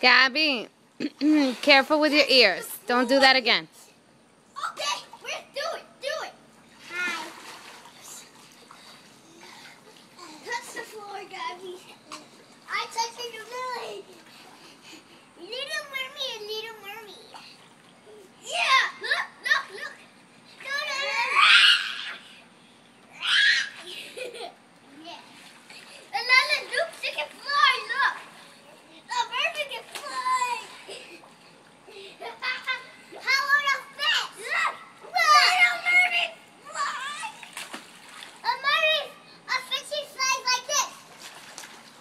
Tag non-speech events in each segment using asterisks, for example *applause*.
Gabby, *clears throat* careful with your ears. Don't do that again. Okay, let's do it. Do it. Hi. Touch the floor, Gabby. I touched the lily. Little mermaid, little mermaid. Yeah, look, look, look. No, no, no. yeah. Alana, look, she can fly, look. The mermaid can fly. How about a fish? Look, little mermaid fly. A mermaid, a fishy flies like this.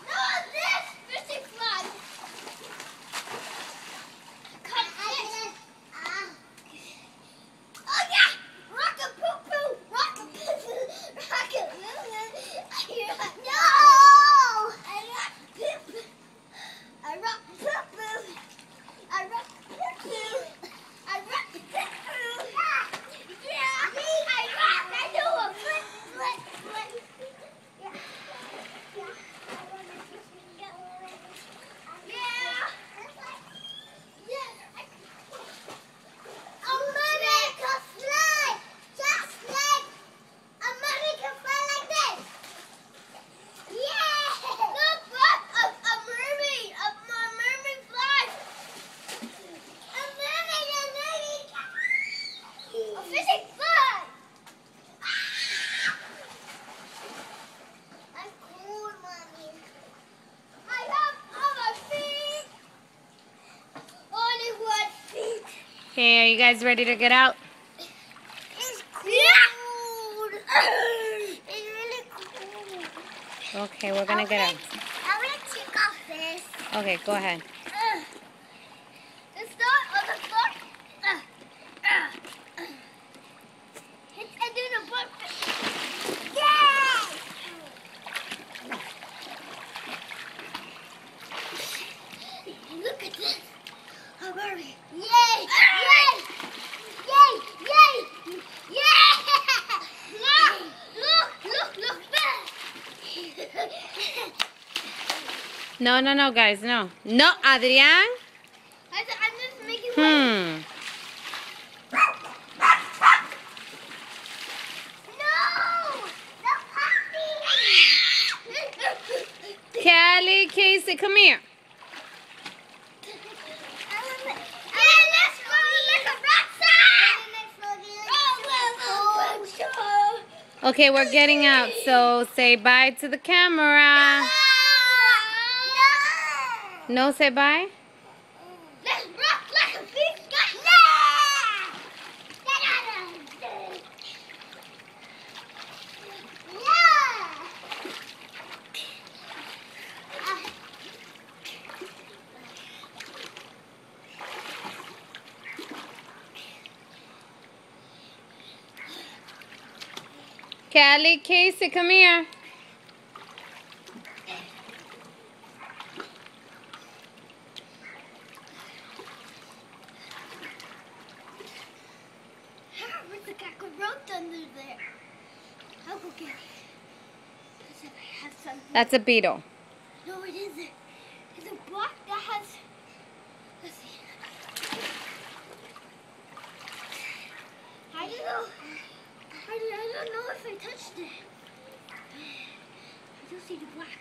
No, this fishy flies. Cut this. Oh yeah! Rocket poo poo! Rocket poo poo! Rocket poo poo! No! I rock poo poo! I rock poo poo! I rock poo poo! I rock poo poo! Yeah! I rock! I do a flip flip flip! Yeah! Yeah! Yeah! America fly! Just like America fly like this! Yeah! Look, look! A, a mermaid! A, a mermaid fly! A mermaid! A mermaid! A fishing fly! I'm cool, mommy. I have other feet! Only one feet! Okay, are you guys ready to get out? It's cold. It's really cold. Okay, we're gonna get out. I want to take off this. Okay, go ahead. No, no, no, guys, no. No, Adrian. I I'm just making. Hmm. No! The puppy! Callie, Casey, come here. Hey, let's go look at Roxanne! Okay, we're getting out, so say bye to the camera. No! Say bye. Let's rock like a big guy! Callie, Casey, come here. Where's the cockroach under there? I'll go get it. I said I have something. That's a beetle. No, it isn't. It's a block that has. Let's see. I don't know. I don't, know if I touched it. I don't see the black.